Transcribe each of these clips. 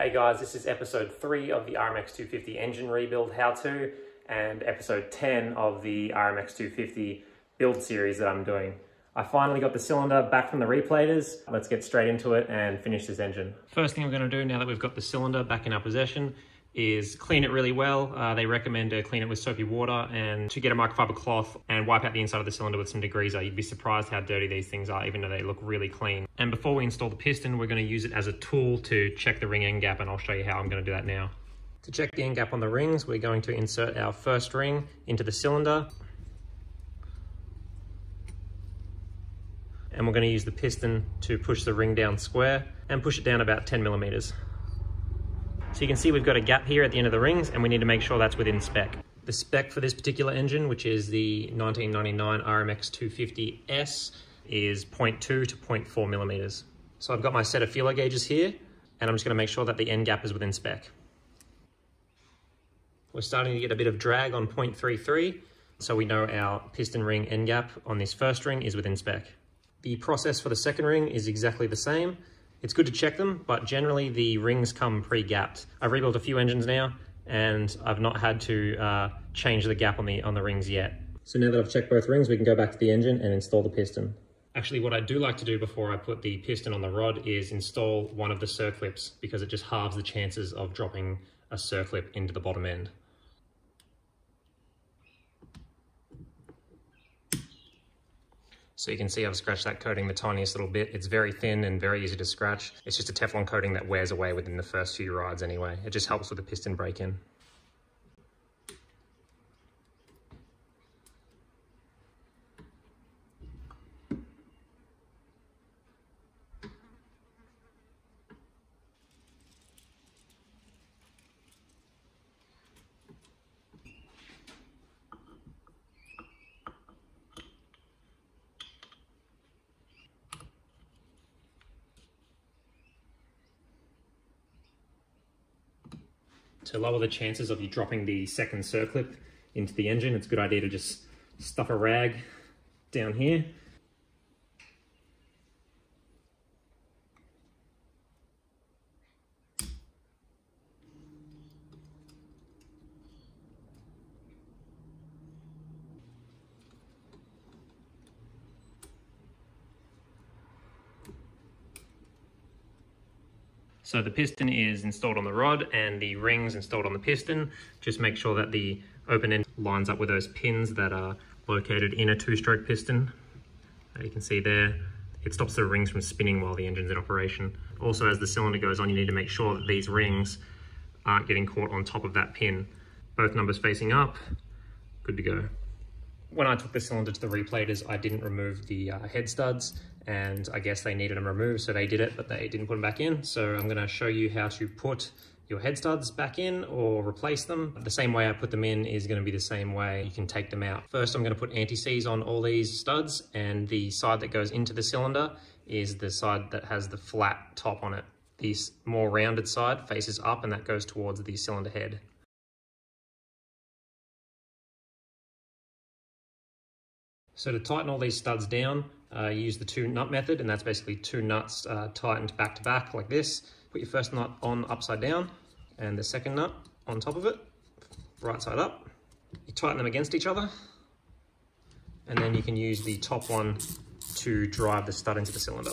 Hey guys, this is episode 3 of the RMX 250 engine rebuild how-to and episode 10 of the RMX 250 build series that I'm doing. I finally got the cylinder back from the replaters. Let's get straight into it and finish this engine. First thing we're going to do now that we've got the cylinder back in our possession is clean it really well. Uh, they recommend to clean it with soapy water and to get a microfiber cloth and wipe out the inside of the cylinder with some degreaser. You'd be surprised how dirty these things are, even though they look really clean. And before we install the piston, we're gonna use it as a tool to check the ring end gap, and I'll show you how I'm gonna do that now. To check the end gap on the rings, we're going to insert our first ring into the cylinder. And we're gonna use the piston to push the ring down square and push it down about 10 millimeters. So you can see we've got a gap here at the end of the rings and we need to make sure that's within spec. The spec for this particular engine, which is the 1999 RMX 250S, is 0.2 to 0.4 millimeters. So I've got my set of feeler gauges here and I'm just gonna make sure that the end gap is within spec. We're starting to get a bit of drag on 0.33, so we know our piston ring end gap on this first ring is within spec. The process for the second ring is exactly the same. It's good to check them, but generally the rings come pre-gapped. I've rebuilt a few engines now, and I've not had to uh, change the gap on the, on the rings yet. So now that I've checked both rings, we can go back to the engine and install the piston. Actually, what I do like to do before I put the piston on the rod is install one of the circlips because it just halves the chances of dropping a circlip into the bottom end. So you can see I've scratched that coating the tiniest little bit. It's very thin and very easy to scratch. It's just a Teflon coating that wears away within the first few rides anyway. It just helps with the piston break-in. To lower the chances of you dropping the second circlip into the engine, it's a good idea to just stuff a rag down here So the piston is installed on the rod and the rings installed on the piston. Just make sure that the open end lines up with those pins that are located in a two-stroke piston. Uh, you can see there, it stops the rings from spinning while the engine's in operation. Also, as the cylinder goes on, you need to make sure that these rings aren't getting caught on top of that pin. Both numbers facing up, good to go. When I took the cylinder to the replaters, I didn't remove the uh, head studs and I guess they needed them removed, so they did it, but they didn't put them back in. So I'm gonna show you how to put your head studs back in or replace them. The same way I put them in is gonna be the same way you can take them out. First, I'm gonna put anti-seize on all these studs and the side that goes into the cylinder is the side that has the flat top on it. The more rounded side faces up and that goes towards the cylinder head. So to tighten all these studs down, uh, use the two nut method, and that's basically two nuts uh, tightened back to back like this. Put your first nut on upside down, and the second nut on top of it, right side up. You tighten them against each other, and then you can use the top one to drive the stud into the cylinder.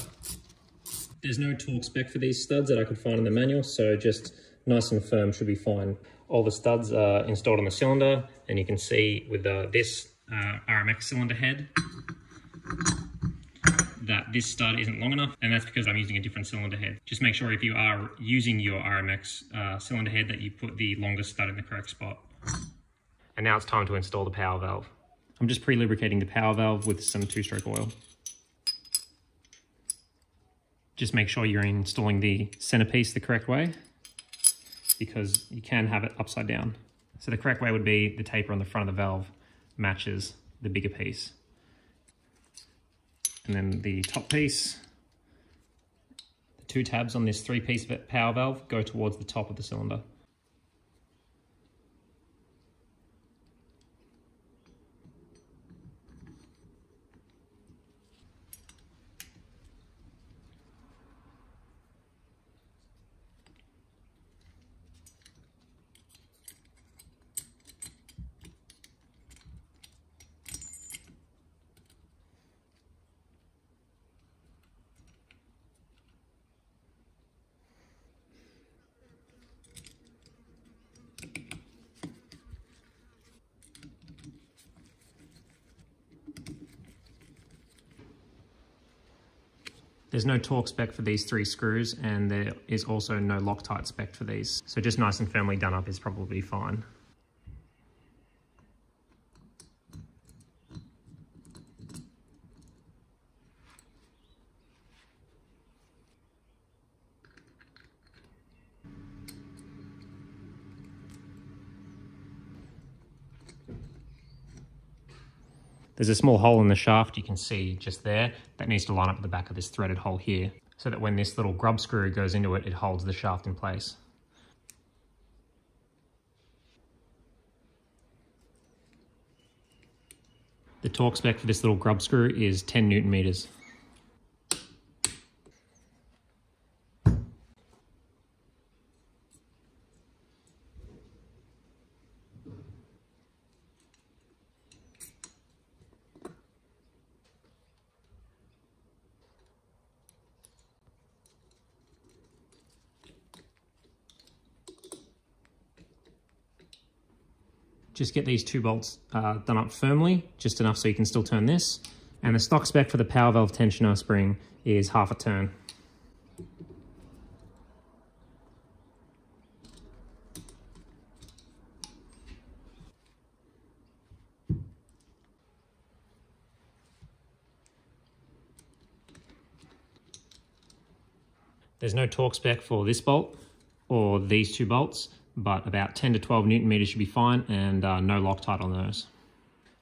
There's no torque spec for these studs that I could find in the manual, so just nice and firm should be fine. All the studs are installed on the cylinder, and you can see with uh, this uh, RMX cylinder head that this stud isn't long enough and that's because I'm using a different cylinder head. Just make sure if you are using your RMX uh, cylinder head that you put the longest stud in the correct spot. And now it's time to install the power valve. I'm just pre-lubricating the power valve with some two-stroke oil. Just make sure you're installing the centerpiece the correct way because you can have it upside down. So the correct way would be the taper on the front of the valve matches the bigger piece. And then the top piece, the two tabs on this three-piece power valve go towards the top of the cylinder. There's no torque spec for these three screws and there is also no Loctite spec for these. So just nice and firmly done up is probably fine. There's a small hole in the shaft you can see just there that needs to line up with the back of this threaded hole here so that when this little grub screw goes into it, it holds the shaft in place. The torque spec for this little grub screw is 10 newton meters. Just get these two bolts uh, done up firmly, just enough so you can still turn this. And the stock spec for the power valve tensioner spring is half a turn. There's no torque spec for this bolt or these two bolts but about 10 to 12 newton meters should be fine and uh, no Loctite on those.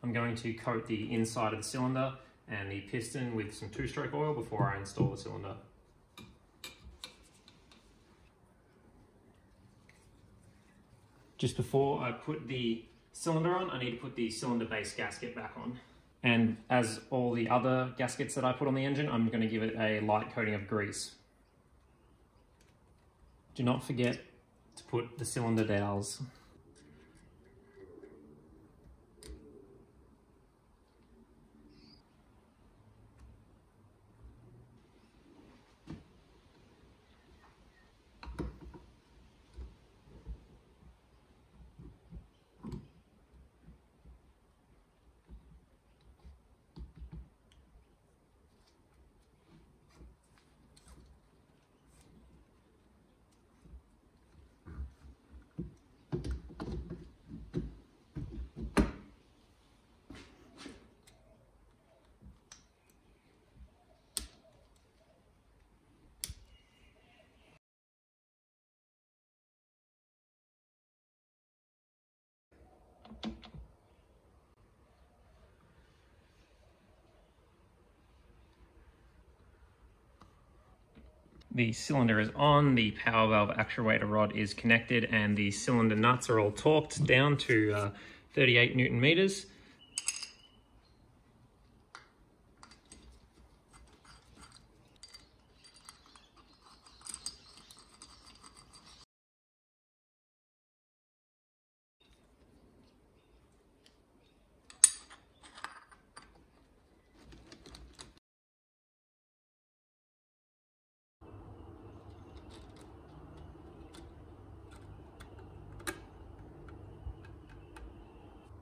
I'm going to coat the inside of the cylinder and the piston with some two-stroke oil before I install the cylinder. Just before I put the cylinder on, I need to put the cylinder base gasket back on. And as all the other gaskets that I put on the engine, I'm going to give it a light coating of grease. Do not forget to put the cylinder dowels The cylinder is on, the power valve actuator rod is connected, and the cylinder nuts are all torqued down to uh, 38 newton meters.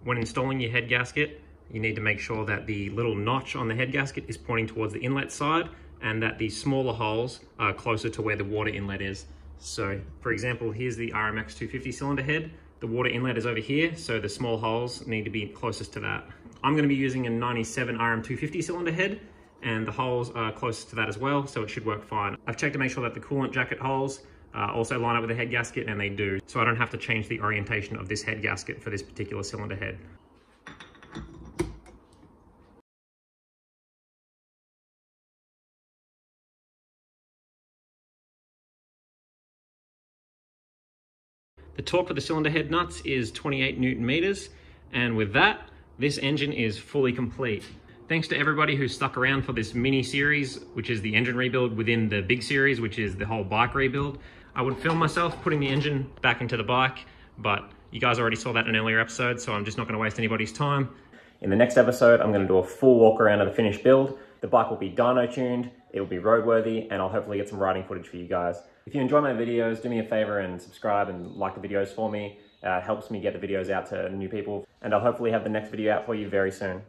When installing your head gasket, you need to make sure that the little notch on the head gasket is pointing towards the inlet side and that the smaller holes are closer to where the water inlet is. So for example, here's the RMX 250 cylinder head. The water inlet is over here, so the small holes need to be closest to that. I'm gonna be using a 97 RM250 cylinder head and the holes are closest to that as well, so it should work fine. I've checked to make sure that the coolant jacket holes uh, also line up with the head gasket and they do. So I don't have to change the orientation of this head gasket for this particular cylinder head. The torque for the cylinder head nuts is 28 Newton meters. And with that, this engine is fully complete. Thanks to everybody who stuck around for this mini series, which is the engine rebuild within the big series, which is the whole bike rebuild. I would film myself putting the engine back into the bike, but you guys already saw that in an earlier episode, so I'm just not gonna waste anybody's time. In the next episode, I'm gonna do a full walk around of the finished build. The bike will be dyno tuned, it will be roadworthy, and I'll hopefully get some riding footage for you guys. If you enjoy my videos, do me a favor and subscribe and like the videos for me. Uh, helps me get the videos out to new people, and I'll hopefully have the next video out for you very soon.